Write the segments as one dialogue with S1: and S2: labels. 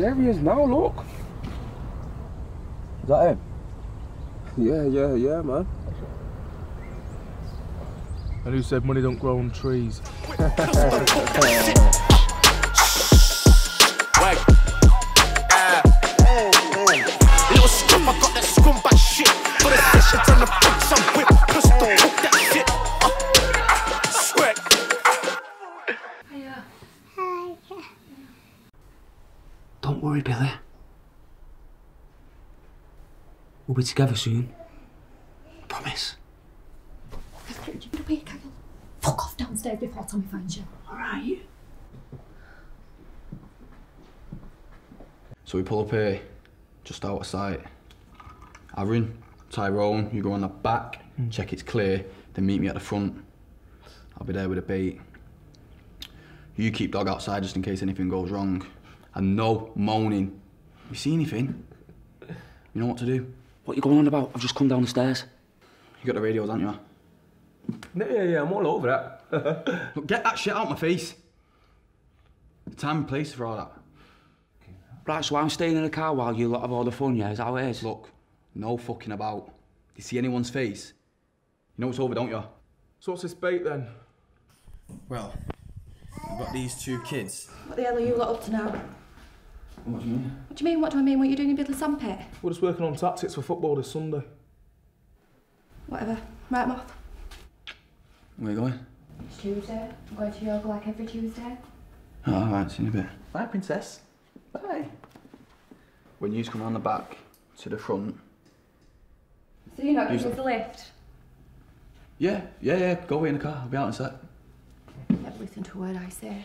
S1: There he is now, look.
S2: Is that him?
S1: Yeah, yeah, yeah, man.
S3: And who said money don't grow on trees?
S4: Little scrum, I got that scrum back shit. For the session, turn the fuck some whip.
S5: Worry, Billy. We'll be together soon. I promise.
S6: Fuck off downstairs before Tommy finds you.
S5: Alright.
S2: So we pull up here, just out of sight. Aaron, Tyrone, you go on the back, hmm. check it's clear, then meet me at the front. I'll be there with a bait. You keep dog outside just in case anything goes wrong. And no moaning. You see anything? You know what to do.
S5: What you going on about? I've just come down the stairs.
S2: You got the radios, haven't you?
S1: Yeah, yeah, yeah, I'm all over that.
S2: Look, get that shit out of my face. The time and place for all that.
S5: Right, so I'm staying in the car while you lot have all the fun, yeah? Is that how it is?
S2: Look, no fucking about. You see anyone's face? You know it's over, don't you?
S3: So what's this bait then?
S7: Well, I've got these two kids.
S6: What the hell are you lot up to now?
S2: What do you mean?
S6: What do you mean? What do I mean? What are you doing in Biddly Sandpit?
S3: We're just working on tactics for football this Sunday.
S6: Whatever. Right, I'm off.
S2: Where you going?
S6: It's Tuesday. I'm going to yoga like every Tuesday.
S2: Oh, alright, see you in a bit.
S7: Bye, princess. Bye.
S2: When you come around the back to the front.
S6: So you're not
S2: Use
S6: giving us a lift?
S2: Yeah, yeah, yeah, go away in the car. I'll be out in a sec.
S6: Never listen to a word I say.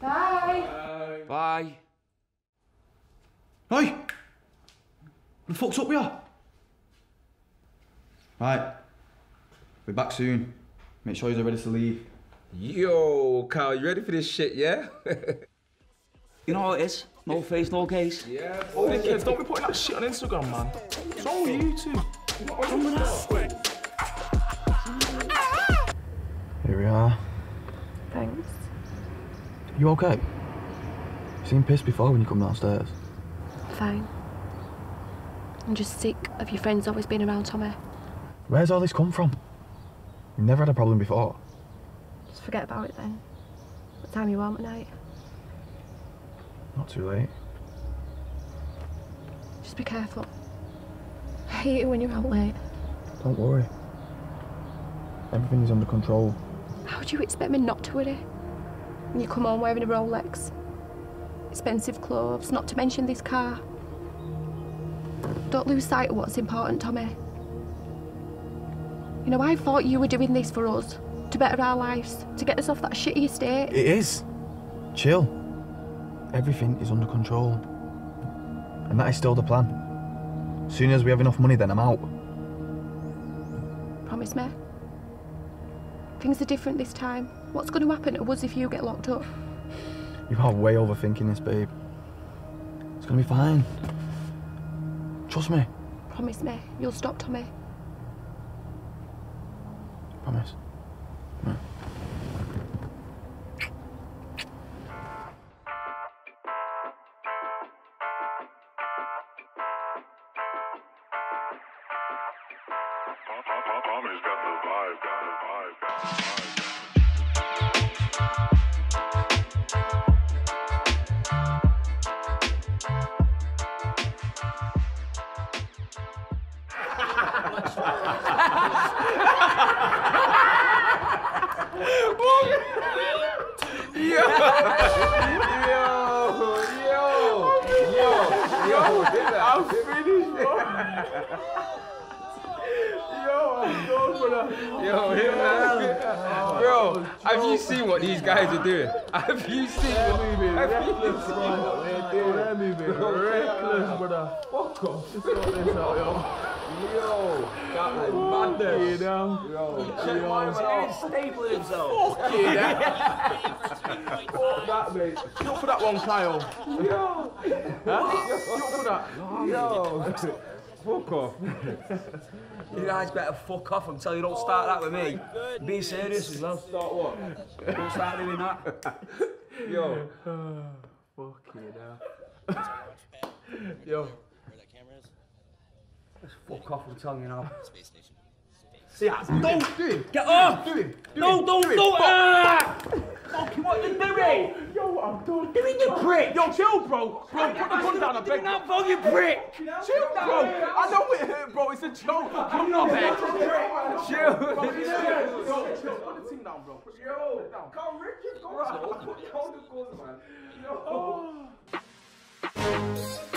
S6: Bye.
S5: Bye.
S2: Oi! What the fuck's up with you? Right. We're back soon. Make sure you're ready to leave.
S1: Yo, Kyle, you ready for this shit, yeah?
S5: You know how it is? No face, no case.
S1: yeah,
S3: Oh, kids, don't be putting that shit on Instagram, man. What's wrong with you two? What's wrong?
S2: Here we are.
S6: Thanks.
S2: You okay? You seemed pissed before when you come downstairs.
S6: Fine. I'm just sick of your friends always being around Tommy.
S2: Where's all this come from? You've never had a problem before.
S6: Just forget about it then. What time you want at night?
S2: Not too late.
S6: Just be careful. I hate it when you're out late.
S2: Don't worry. Everything is under control.
S6: How do you expect me not to worry? When you come home wearing a Rolex, expensive clothes, not to mention this car. Don't lose sight of what's important, Tommy. You know, I thought you were doing this for us, to better our lives, to get us off that shitty estate.
S2: It is. Chill. Everything is under control. And that is still the plan. As soon as we have enough money, then I'm out.
S6: Promise me. Things are different this time. What's going to happen to us if you get locked up?
S2: You are way overthinking this, babe. It's gonna be fine. Trust me.
S6: Promise me, you'll stop Tommy.
S2: Promise.
S1: Yo, I'm done, brother. Yo, yo, bro, have you seen what these guys are doing? Have you seen what have you seen what they're doing?
S3: Moving reckless, brother.
S1: Fuck off.
S3: Sort this out, yo.
S1: Yo, that was madness.
S3: You know?
S1: Yo, check my man out.
S5: Stable himself.
S1: Fuck that, mate.
S3: Look for that one, Kyle.
S1: Yo.
S3: Huh? Look for that.
S1: Yo. Fuck off.
S5: You guys better fuck off until you don't start that with me. Oh Be serious as well.
S1: Start what?
S5: Don't start doing that.
S1: Yo.
S3: Fucking hell.
S5: Yo. Where that camera Let's fuck off, I'm telling you now.
S3: See, I don't do it.
S5: Get off!
S3: Do it. Do
S5: No,
S3: it.
S5: don't,
S3: do it.
S5: don't!
S3: Fuck.
S5: Ah!
S3: Fucking what you doing? Yo, I'm done.
S5: Doing you prick!
S3: Yo, chill, bro. Bro, put the gun down. I beg.
S5: Not fucking prick!
S3: Chill, bro. I know it hurt, bro. It's a joke. I'm not bad.
S5: Chill!
S3: Chill. Put the thing down, bro. Yo, it. Come, Richard. Go. Hold the gun, man. Yo.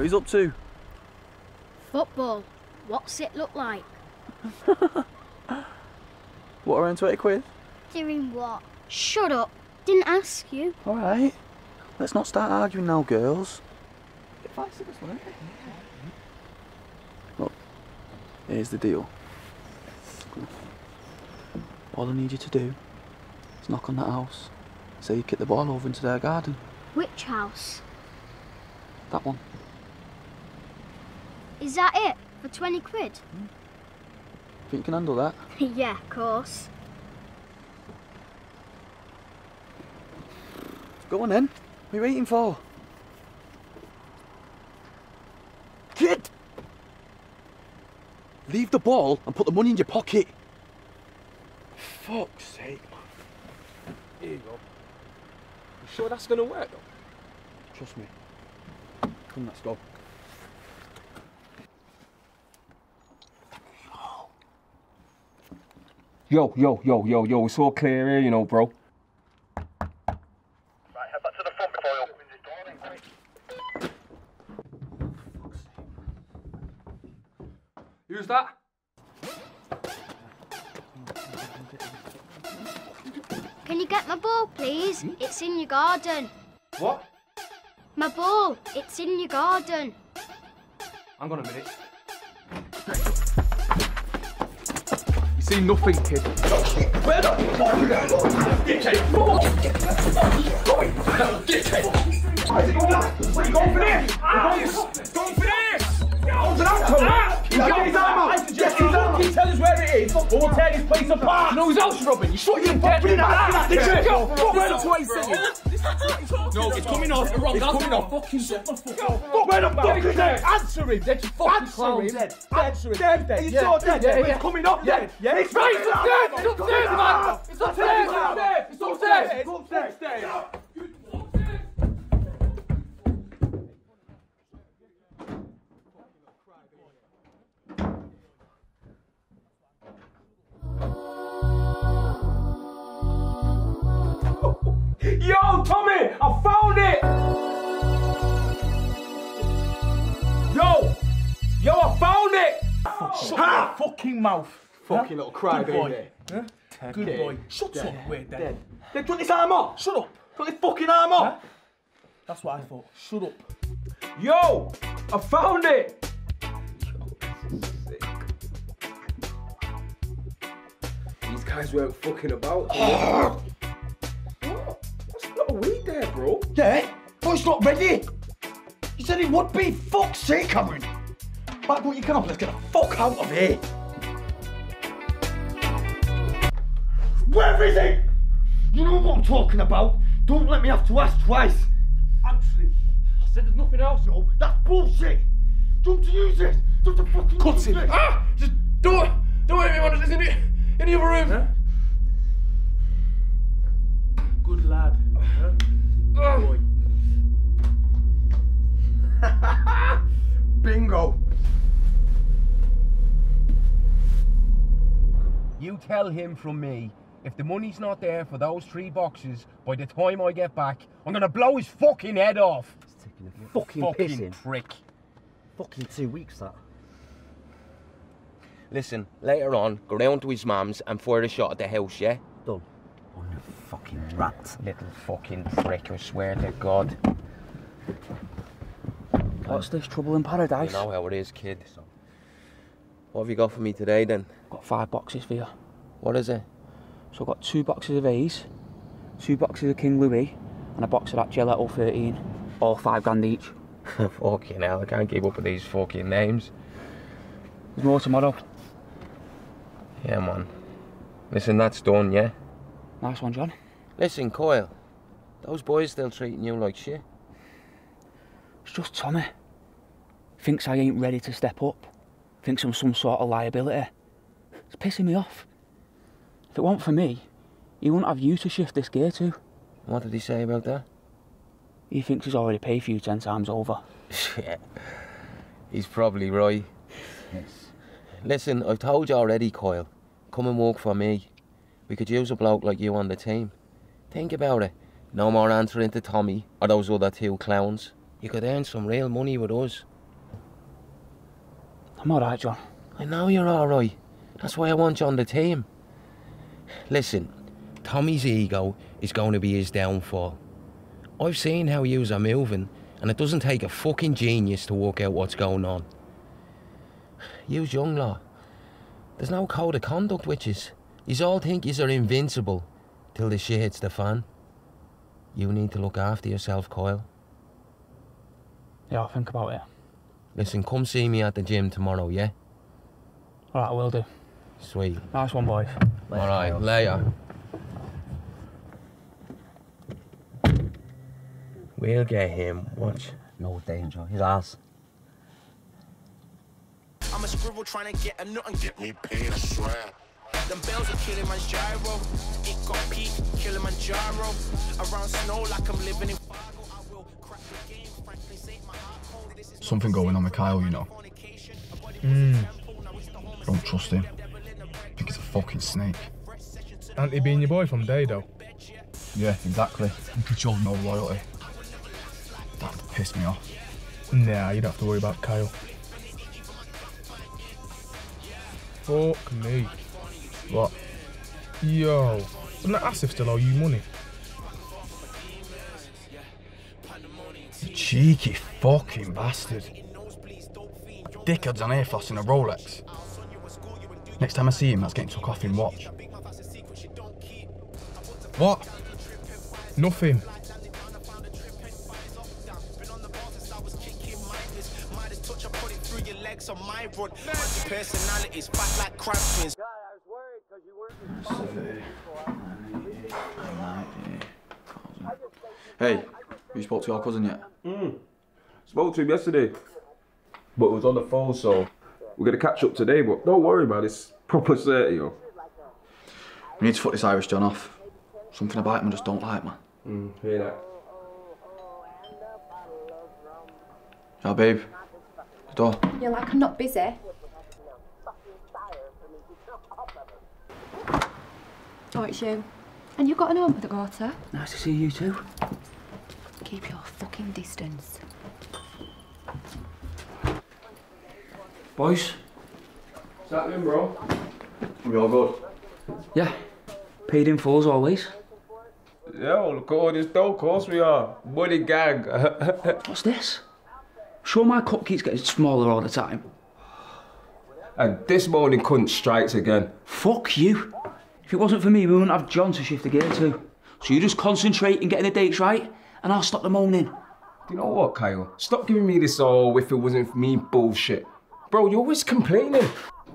S2: What he's up to?
S8: Football. What's it look like?
S2: What around 20 quid?
S8: Doing what? Shut up. Didn't ask you.
S2: All right. Let's not start arguing now, girls. Look, here's the deal. All I need you to do is knock on that house. Say you kick the ball over into their garden.
S8: Which house?
S2: That one.
S8: Is that it? For 20 quid? Hmm.
S2: Think you can handle that?
S8: yeah, of course.
S2: Go on then. What are you waiting for? Kid! Leave the ball and put the money in your pocket.
S3: Fuck's sake, man. Here you go. You sure that's gonna work, though?
S2: Trust me. Come, let's go.
S1: Yo, yo, yo, yo, yo, it's all clear here, you know, bro. Right, head back to the front coil.
S5: Who's that?
S8: Can you get my ball, please? Hmm? It's in your garden.
S5: What?
S8: My ball. It's in your garden.
S5: Hang on a minute. See nothing, kid.
S2: Where the goddamn
S3: bitch I don't get it. I'm going to. We going for there. We going to. Go for here. On draft to. You ain't saying nothing. You can tell us where it is, or we'll tear this place apart.
S5: No, he's house robbing. You shot your dead.
S3: Where the place is?
S5: No, it's coming off. Wrong. It's coming off.
S3: Fucking Where the fuck is it? Answer him.
S5: Dead, fucking clown. Dead.
S3: Answer him.
S5: Dead, dead.
S3: He's
S5: yeah.
S3: so dead.
S5: Yeah, yeah.
S3: It's coming off dead. Yeah.
S5: It's right. It's upstairs. It's upstairs, man. It's upstairs. It's upstairs. It's upstairs.
S3: It's upstairs. Yo, Tommy, I found it. Yo, yo, I found it. Shut your fucking mouth.
S5: Fucking little
S3: Good boy.
S5: crybaby.
S3: Huh? Good boy. Shut up. We're dead.
S5: Then put this arm off.
S3: Shut up.
S5: Put this fucking arm off.
S3: That's what I thought. Shut up.
S5: Yo, I found it. These guys weren't fucking about. bro.
S9: Yeah, but it's not ready. You said it would be. Fuck's sake, Cameron. Back what you can up. Let's get the fuck out of here. Where is it? You know what I'm talking about. Don't let me have to ask twice.
S3: Actually, I said there's nothing else.
S9: No, that's bullshit. Don't use it. Don't fucking
S3: Cut
S9: use
S3: him.
S9: it.
S3: Ah! Just do it. Do it, everyone. It's in the, in the other room.
S5: Oh. Bingo. You tell him from me, if the money's not there for those three boxes, by the time I get back, I'm gonna blow his fucking head off.
S9: Fucking,
S5: Fucking
S9: pissing.
S5: prick.
S9: Fucking two weeks that.
S10: Listen, later on, go round to his mum's and fire a shot at the house, yeah?
S9: Done. On the fucking rat.
S10: Little fucking prick, I swear to God.
S2: What's this trouble in paradise?
S10: You know how it is, kid. What have you got for me today, then?
S2: Got five boxes for you.
S10: What is it?
S11: So I've got two boxes of A's, two boxes of King Louis, and a box of that Gelato 13. All five grand each.
S10: fucking hell, I can't keep up with these fucking names.
S11: There's more tomorrow.
S10: Yeah, man. Listen, that's done, yeah?
S11: Nice one, John.
S10: Listen, Coyle. Those boys still treating you like shit.
S11: It's just Tommy. Thinks I ain't ready to step up. Thinks I'm some sort of liability. It's pissing me off. If it weren't for me, he wouldn't have you to shift this gear to.
S10: What did he say about that?
S11: He thinks he's already paid for you ten times over.
S10: Shit. He's probably right. Yes. Listen, I've told you already, Coyle. Come and work for me. We could use a bloke like you on the team. Think about it. No more answering to Tommy or those other two clowns. You could earn some real money with us.
S11: I'm alright, John.
S10: I know you're alright. That's why I want you on the team. Listen, Tommy's ego is going to be his downfall. I've seen how yous are moving, and it doesn't take a fucking genius to work out what's going on. Yous young law. There's no code of conduct, witches. Yous all think yous are invincible till the shit hits the fan. You need to look after yourself, Coyle.
S11: Yeah, I'll think about it.
S10: Listen, come see me at the gym tomorrow, yeah?
S11: Alright, I will do.
S10: Sweet.
S11: Nice one, boys.
S10: Alright, later. We'll get him. Watch.
S12: No danger. His ass.
S13: I'm a scribble trying to get a nut and get me paid a strap. Them bells are killing my gyro. It got peak, Kilimanjaro. Around snow like I'm living in Fargo. I will crack the game. Frankly, say my heart cold. This is
S2: Something going on with Kyle, you know.
S3: Mm.
S2: Don't trust him. I think he's a fucking snake.
S3: Ain't he being your boy from day though?
S2: Yeah, exactly. He could show no loyalty. That pissed me off.
S3: Nah, you don't have to worry about Kyle. Fuck me.
S2: What?
S3: Yo, doesn't that still owe you money?
S2: Cheeky fucking bastard. Dickhead's on Air Force in a Rolex. Next time I see him, that's getting took off in watch.
S3: What? Nothing.
S13: it
S2: Hey, you spoke to your cousin yet?
S1: Mm. Spoke to him yesterday, but it was on the phone, so we're gonna catch up today. But don't worry about this. Proper set, yo.
S2: We need to foot this Irish John off. Something about him I just don't like, man.
S1: Mm, hear that?
S2: Yeah, babe. The door.
S6: You're like, I'm not busy. Oh, it's you. And you've got an home with the daughter?
S11: Nice to see you too.
S6: Keep your fucking distance.
S11: Boys?
S1: What's happening, bro?
S2: We all good?
S11: Yeah. Paid in full as always.
S1: Yo, look at all this dough. Of course we are. Money gang.
S11: What's this? Sure my cup keeps getting smaller all the time.
S1: and this morning cunt strikes again.
S11: Fuck you. If it wasn't for me, we wouldn't have John to shift the gear to. So you just concentrate and getting the dates right, and I'll stop the moaning.
S1: Do You know what, Kyle? Stop giving me this all if it wasn't for me bullshit. Bro, you're always complaining.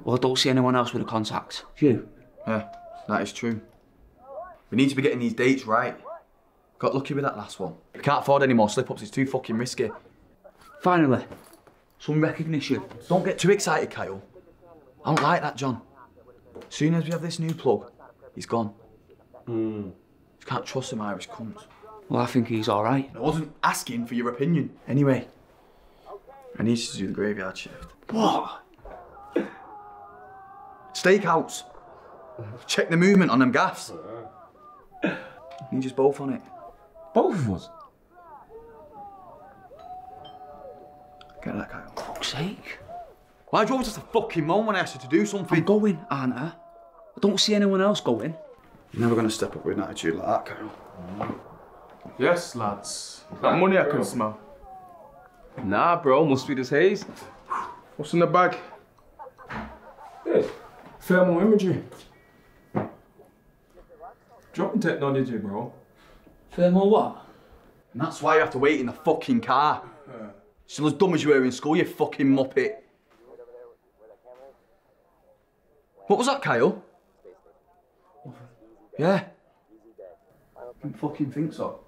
S11: Well, I don't see anyone else with a contact. You?
S2: Yeah, that is true. We need to be getting these dates right. Got lucky with that last one. We can't afford any more slip ups, it's too fucking risky.
S11: Finally, some recognition.
S2: Don't get too excited, Kyle. I don't like that, John. Soon as we have this new plug, he's gone.
S1: Hmm.
S2: You can't trust them Irish cunts.
S11: Well, I think he's alright.
S2: I wasn't asking for your opinion. Anyway, I need you to do the graveyard shift.
S11: What?
S2: Stakeouts. Check the movement on them gaffs. Need us both on it.
S1: Both of us?
S2: Get that, Kyle.
S11: Fuck's sake.
S2: Why do you always have to fucking moan when I ask you to do something?
S11: I'm going, aren't I? I don't see anyone else going.
S2: You're never going to step up with an attitude like that, Kyle.
S1: Yes, lads. That money I can smell. Nah, bro, must be this haze. What's in the bag? Hey, thermal imagery.
S3: Dropping technology, bro.
S11: Thermal what?
S2: And that's why you have to wait in the fucking car. Still as dumb as you were in school, you fucking muppet. What was that, Kyle? Yeah. I fucking think so.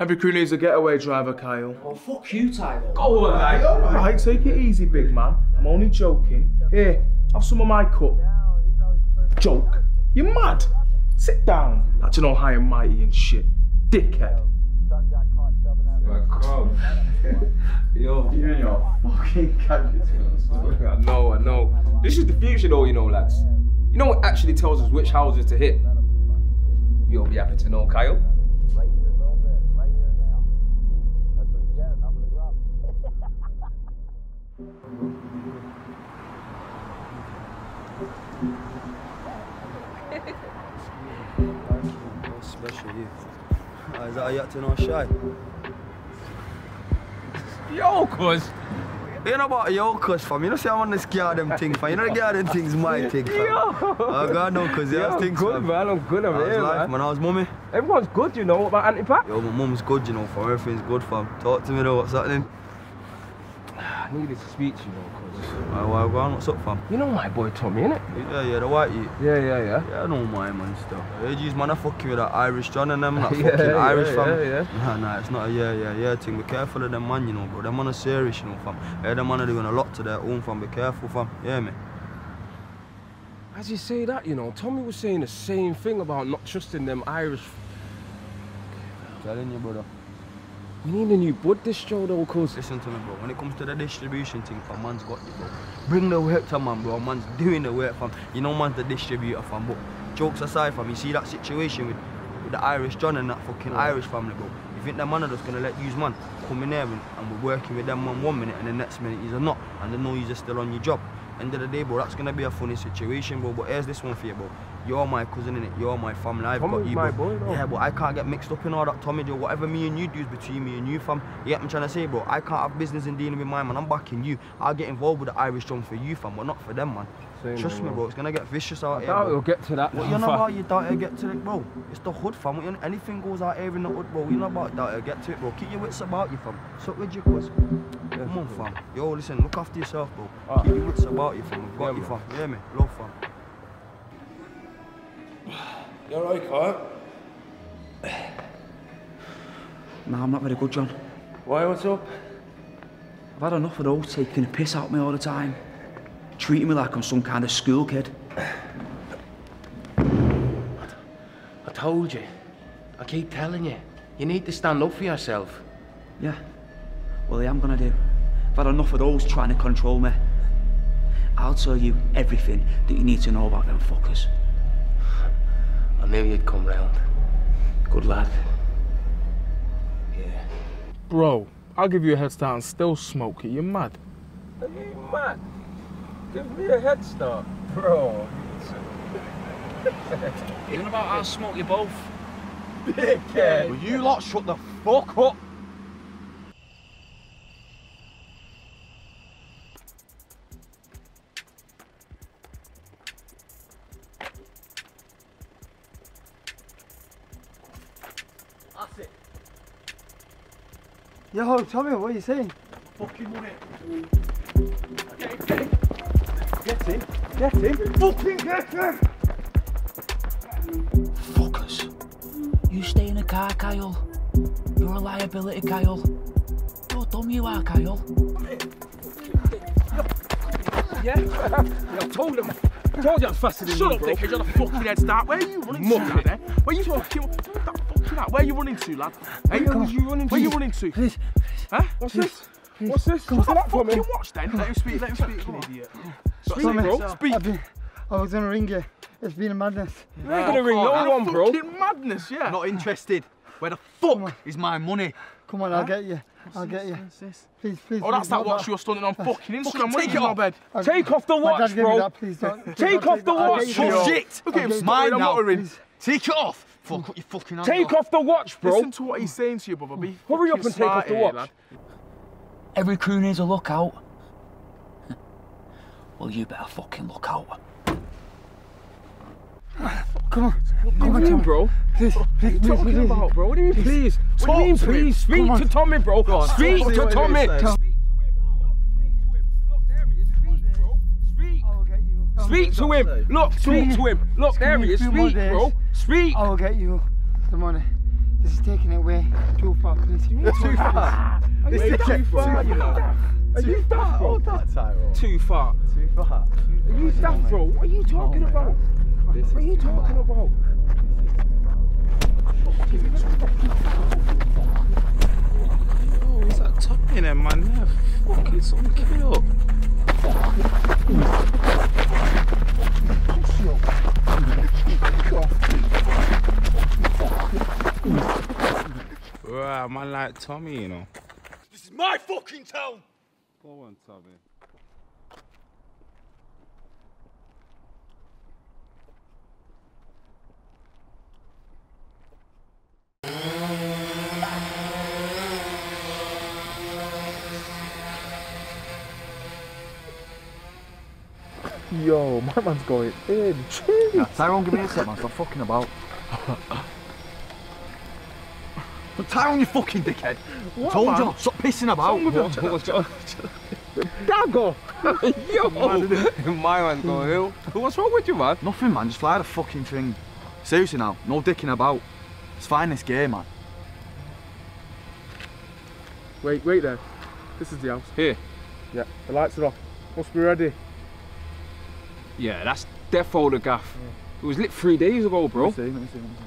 S3: Every crew needs a getaway driver, Kyle.
S11: Oh, fuck you, Tyler.
S3: Go on, mate. Alright, take it easy, big man. I'm only joking. Here, have some of my cup. Joke. You're mad? Sit down. That's an all high and mighty and shit. Dickhead.
S1: Yo,
S2: you and your fucking gadgets.
S1: I know, I know. This is the future, though, you know, lads. You know what actually tells us which houses to hit? You'll be happy to know, Kyle.
S14: Special you. Is that how you acting all shy?
S1: Yo, cuz.
S14: You know about yo, cuz fam. You know, say I'm on the scare them things, fam. You know, the them things my thing, fam.
S1: Yo.
S14: Oh, God, no,
S1: yeah, I'm
S14: things,
S1: good,
S14: fam.
S1: man. I'm good. I'm
S14: How's
S1: here,
S14: life,
S1: man.
S14: man. How's mummy?
S1: Everyone's good, you know. What about Auntie Pat?
S14: Yo, my mum's good, you know, fam. Everything's good, fam. Talk to me though, what's happening?
S1: I needed to speak to you, know, cuz.
S14: Why, why, why, what's up, fam?
S1: You know my boy Tommy, innit?
S14: Yeah, yeah, the white you.
S1: Yeah, yeah, yeah.
S14: Yeah, I know my man still. Hey, geez, man, I fucking with that Irish John and them, that
S1: Yeah,
S14: fucking
S1: yeah,
S14: Irish fam.
S1: yeah, yeah.
S14: Nah, nah, it's not a yeah, yeah, yeah thing. Be careful of them man, you know, bro. Them man are serious, you know, fam. Hey, them man are doing a lot to their own, fam. Be careful, fam. Yeah, me.
S1: As you say that, you know, Tommy was saying the same thing about not trusting them Irish.
S14: Telling you, brother.
S1: We need a new bud distro though, cuz.
S14: Listen to me, bro. When it comes to the distribution thing, fam, man's got you, bro. Bring the work to man, bro. Man's doing the work, fam. You know, man's the distributor, fam. But jokes aside, fam, you see that situation with, with the Irish John and that fucking
S1: Yeah.
S14: Irish family, bro. You think that man are just gonna let use man come in there and, and we're working with them man one minute and the next minute he's a not, and they know he's still on your job. End of the day, bro, that's gonna be a funny situation, bro. But here's this one for you, bro. You're my cousin, innit? You're my family. I've got you,
S1: my
S14: bro.
S1: boy, though.
S14: Yeah, but I can't get mixed up in all that Tommy Joe. Whatever me and you do is between me and you, fam. You get what I'm trying to say, bro? I can't have business in dealing with my man. I'm backing you. I'll get involved with the Irish John for you, fam, but not for them, man.
S1: Same,
S14: Trust me,
S1: bro.
S14: It's gonna get vicious out
S1: I
S14: here.
S1: doubt it'll get to that.
S14: What you know about you doubt it'll get to it, bro? It's the hood, fam. You- Anything goes out here in the hood, bro. You know about doubt it'll get to it, bro. Keep your wits about you, fam. Suck with your cuz. Come on, fam. Yo, listen, look after yourself, bro.
S1: Alright.
S14: Keep your wits about you, fam. We've got
S1: Yeah,
S14: you, fam. Hear me? Love, fam.
S3: You're right, Kyle.
S11: Nah, I'm not very good, John.
S3: Why, what's up?
S11: I've had enough of those taking the piss out of me all the time. Treating me like I'm some kind of school kid.
S10: I told you. I keep telling you. You need to stand up for yourself.
S11: Yeah. Well, I am gonna do. I've had enough of those trying to control me. I'll tell you everything that you need to know about them fuckers.
S10: Uh, I knew you'd come round. Good lad. Yeah.
S3: Bro, I'll give you a head start and still smoke it. You're mad.
S1: Are you mad? Give me a head start, bro.
S11: Even about I'll smoke you both.
S1: Dickhead.
S2: Will you lot shut the fuck up?
S9: Yo, Tommy, what are you saying? Fucking money. Get him, get him. Get him. Get him. Fucking get him.
S11: Fuckers. You stay in the car, Kyle. You're a liability, Kyle. You're dumb you are, Kyle.
S3: Yeah? yeah, I told him. I told you I was faster than
S7: Shut
S3: you,
S7: up,
S3: bro.
S7: dickhead. You're the fucking head start. Where are you running to,
S3: Muppet.
S7: lad? eh? Where you fucking... That fucking out. Where are you running to, lad? Hey,
S3: Where are you running
S7: Where are you
S3: to?
S7: running to?
S9: Please.
S7: Huh?
S3: What's this? What's this?
S7: What's
S3: What's
S7: that
S3: that for me?
S7: fucking watch then? Let him speak, let him speak, fucking idiot.
S3: Speak,
S7: Speak,
S3: bro.
S7: bro. Speak.
S9: I've been, I was gonna ring you. It's been a madness.
S3: You ain't gonna ring no one, bro.
S7: Fucking madness, yeah.
S2: Not interested. Where the fuck is my money?
S9: Come on, I'll get you. I'll get you. Please, please.
S7: Oh, that's
S9: please,
S7: that
S9: not
S7: watch you were stunning on fucking Instagram.
S2: take
S7: Take
S2: it
S7: it
S2: off.
S7: bed.
S9: I'll-
S3: Take off the watch,
S9: dad gave me
S3: bro.
S9: that, please don't.
S3: Take off the watch,
S9: get you
S3: bro.
S9: that.
S2: Shit!
S7: Look at him
S9: Okay,
S7: smiling
S2: mine
S7: and
S2: now. Take it off. Fuck, you fucking hand
S3: Take off the watch, bro.
S7: Listen to what he's saying to you, brother. Be
S3: Hurry up and take off the watch.
S7: lad.
S11: Every crew needs a lookout. well, you better fucking look out.
S2: Come on.
S1: What
S2: Come
S1: do
S2: on, Tommy.
S1: bro?
S2: Please,
S1: What are
S2: please,
S1: you
S2: please,
S1: talking
S2: please,
S1: about, bro? What do you mean, please? What do you mean, please? Speak to Tommy, bro. Speak to
S2: to
S1: Tommy.
S2: what do you say?
S1: Speak to him. Look, speak to him. Look, there he is. Speak, bro. Speak.
S2: I will get you the money. This is taking it way too far, please.
S1: Too far.
S15: This
S1: Are you
S15: is too
S1: daft, bro?
S15: far, you know.
S1: Are you daft, bro?
S15: That, Tyrone.
S1: Too far.
S15: Too far.
S1: Are you daft, bro? What are you talking about? What are you talking about?
S15: Oh, is that Tommy there, man? Yeah, fucking son, give it up. Right, man like Tommy, you know.
S4: This is my fucking town.
S15: Go on, Tommy.
S3: Yo, my man's going in. Jeez.
S2: Yeah, Tyrone, give me a sec, man. Stop fucking about. Tyrone, you fucking dickhead.
S3: What,
S2: Told
S3: man?
S2: you. Stop pissing about.
S3: What-
S1: What's
S3: Dago!
S1: Yo, my man's going ill. What's wrong with you, man?
S2: Nothing, man. Just fly the fucking thing. Seriously now, no dicking about. Let's find this game, man.
S3: Wait, wait there. This is the house.
S1: Here.
S3: Yeah, the lights are off. Must be ready.
S1: Yeah, that's defo the gaff. It was lit three days ago, bro.
S2: Let me see, let me see, let me see.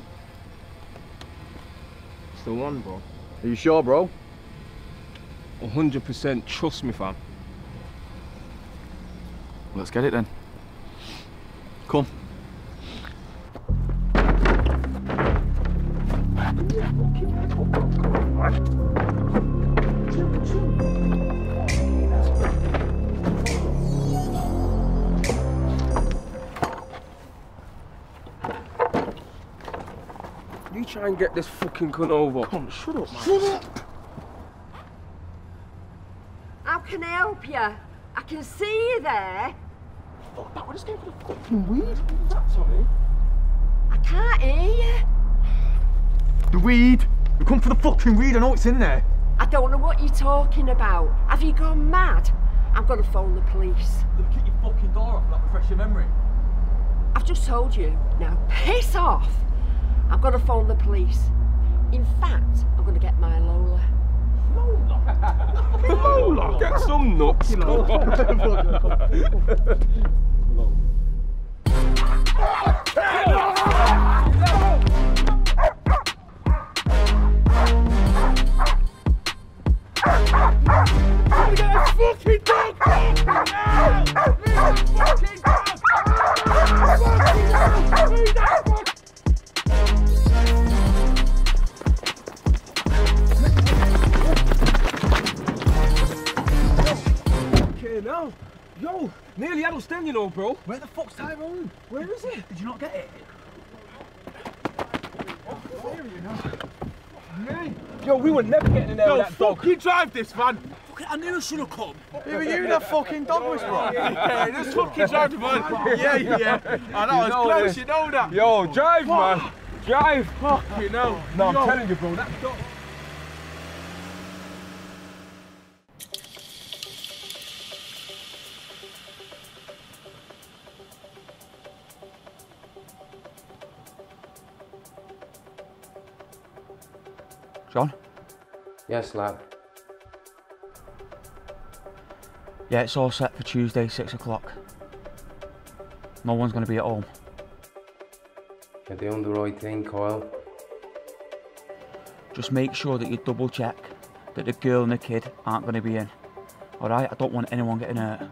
S1: It's the one, bro.
S2: Are you sure, bro?
S1: 100% trust me, fam.
S2: Let's get it then. Come.
S1: You try and get this fucking cunt over.
S3: Come, on, shut up, man.
S1: Shut up!
S16: How can I help you? I can see you there.
S3: Fuck that, we're just going for the fucking weed. That's on it.
S16: I can't hear you.
S2: The weed. We come for the fucking weed. I know it's in there.
S16: I don't know what you're talking about. Have you gone mad? I'm gonna phone the police.
S2: Then kick your fucking door off. That refresh your memory.
S16: I've just told you. Now piss off. I'm gonna phone the police. In fact, I'm gonna get my Lola.
S1: Lola! Get some nuts. is it?
S2: Did you not get it?
S1: Yo, we were never getting in there
S15: Yo,
S1: with that dog.
S15: fucking drive this, man.
S4: I knew I should have come.
S15: Even you, that fucking dog whisperer. Yeah, this fucking drive the man. Yeah, yeah. Oh, that was
S1: know
S15: close,
S1: this.
S15: you know that.
S1: Yo, drive, man. Drive.
S15: Fucking hell.
S1: No, I'm
S15: Yo.
S1: telling you, bro, that dog.
S2: John?
S9: Yes, lad.
S2: Yeah, it's all set for Tuesday, six o'clock. No one's going to be at home.
S9: You're doing the right thing, Kyle.
S2: Just make sure that you double check that the girl and the kid aren't going to be in. Alright? I don't want anyone getting hurt.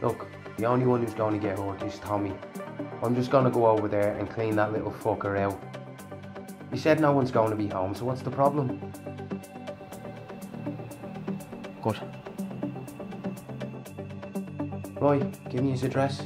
S9: Look, the only one who's going to get hurt is Tommy. I'm just going to go over there and clean that little fucker out. You said no one's going to be home, so what's the problem?
S2: Good.
S9: Roy, give me his address.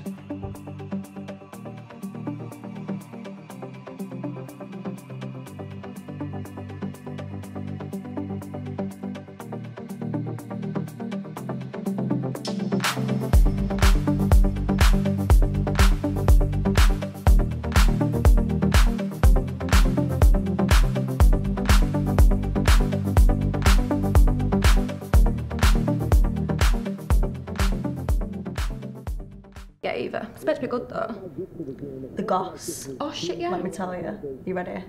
S17: The goss.
S6: Oh shit, yeah.
S17: Let me tell you. You ready?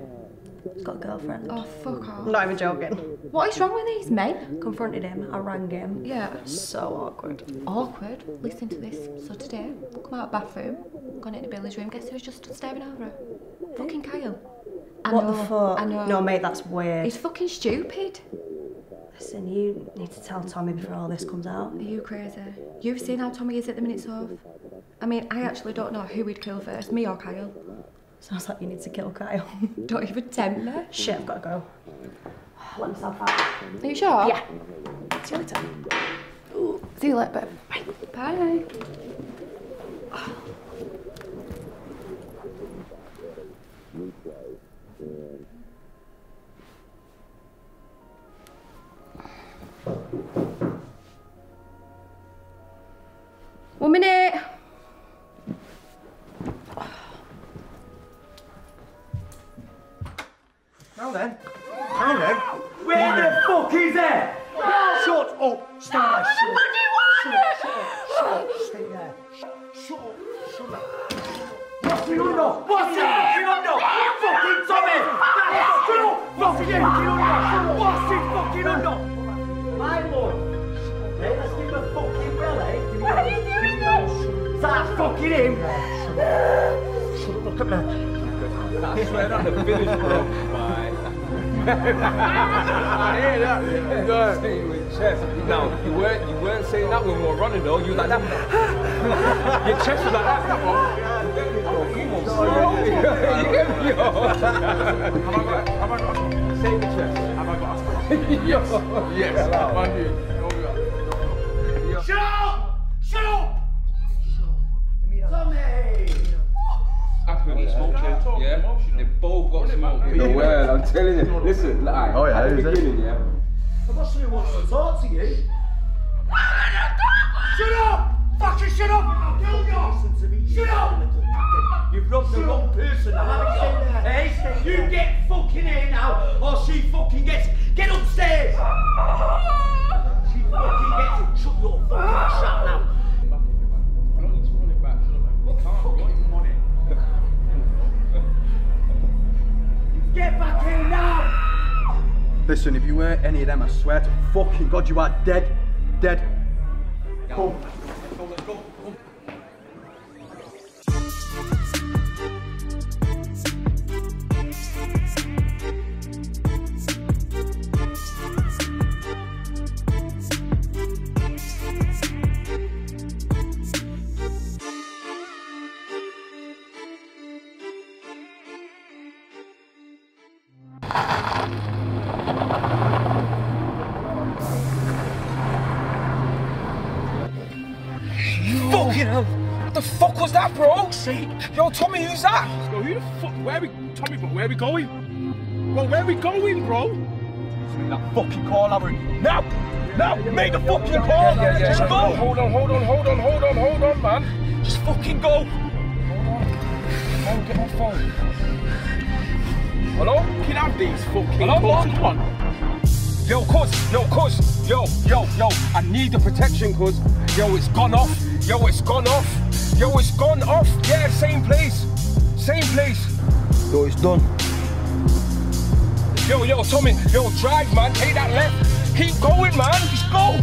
S17: He's got a girlfriend.
S6: Oh fuck off.
S17: I'm not even joking.
S6: What is wrong with these men?
S17: Confronted him. I rang him.
S6: Yeah.
S17: So awkward.
S6: Awkward. Listen to this. So today, come out of bathroom, gone into Billy's room. Guess who's just staring over her? Fucking Kyle. I
S17: what
S6: know,
S17: the fuck?
S6: I know.
S17: No, mate, that's weird.
S6: He's fucking stupid.
S17: Listen, you need to tell Tommy before all this comes out.
S6: Are you crazy? You've seen how Tommy is at the minute, so. I mean, I actually don't know who we'd kill first, me or Kyle.
S17: Sounds like you need to kill Kyle.
S6: don't even tempt me.
S17: Shit, I've got to go. Let myself out.
S6: Are you sure?
S17: Yeah. See you later.
S6: See you later, babe. Bye. Bye. One minute.
S9: Now then. Now then. Where the fuck is it? Shut up. Stay there. Shut up. Shut up. Shut up. Shut up. Stay there. Shut up. Shut up. What's the under? What's the fucking under? Fucking Tommy! Shut up! What's the fucking under? What's the fucking under? My lord. Hey, let's give him a fucking bell, eh? Give me a- give me a- Is that fucking him? Shut up, look at me.
S1: I swear on the village, bro. I hear that. Stay with chest. Now you weren't you weren't saying that when we were running though. You was like that. Your chest was like that. You get me, yo. Save the chest. Have I got? Yo. Yes. Man, you. I couldn't smoke. Yeah. They both got smoke. Well, I'm telling you. Listen, like,
S2: Oh, yeah,
S1: at the
S2: who's that?
S1: beginning, yeah.
S9: I've got somebody who wants to talk to you. Shut up! Fucking shut up! I'll kill you! Listen to me. Shut up! You've rubbed the wrong person now, haven't you? Hey, you get fucking here now, or she fucking gets. Get upstairs!
S2: Listen, if you weren't any of them, I swear to fucking God, you are dead. Dead. Come.
S5: Tommy,
S3: but where we going? Bro, where we going, bro?
S9: Make that fucking call, Aaron. Now! Now! Make the fucking call! Just go!
S3: Hold on, hold on, hold on, hold on, hold on, man.
S9: Just fucking go!
S3: Oh, get my phone. Hello? Can I have these fucking
S5: Hello,
S3: calls? Come on.
S5: Yo, cuz, yo, cuz, yo, yo, yo, I need the protection, cuz. Yo, it's gone off. Yo, it's gone off. Yo, it's gone off. Yeah, same place. Same place.
S14: Yo, it's done.
S5: Yo, yo, Tommy, yo, drive, man. Take that left. Keep going, man. Just go.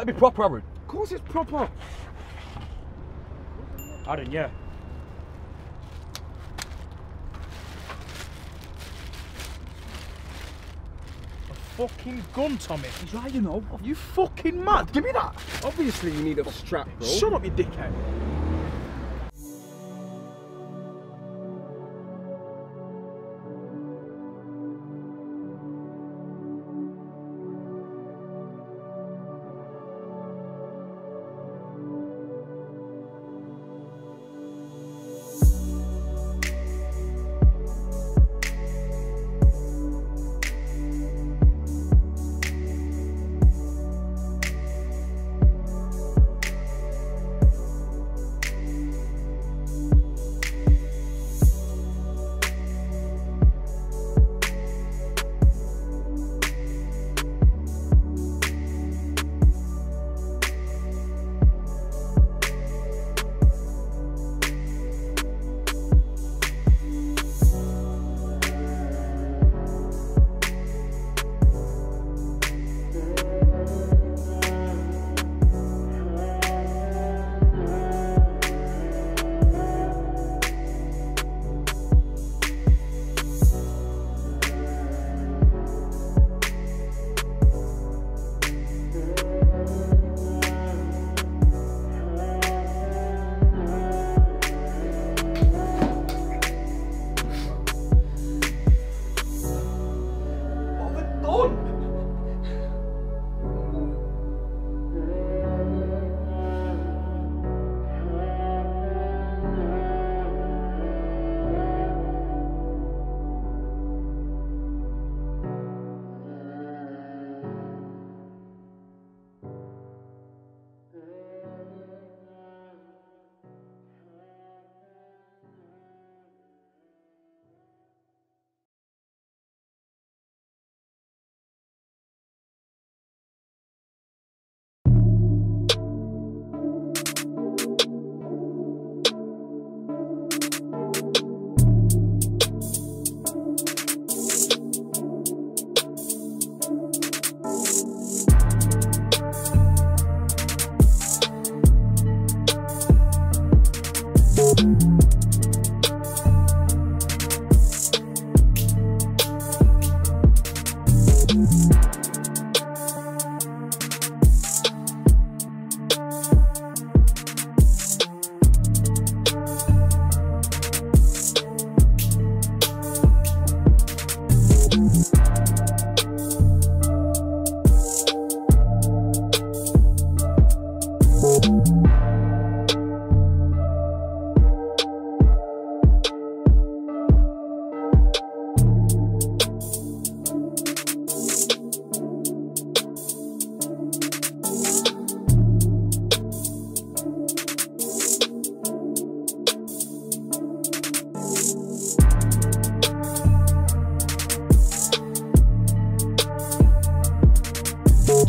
S5: Better be proper, Aaron.
S3: Of course it's proper. Aaron, yeah. A fucking gun, Tommy. He's right, you know. You fucking mad. Give me that.
S5: Obviously, you need a strap, bro.
S3: Shut up, you dickhead.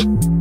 S18: you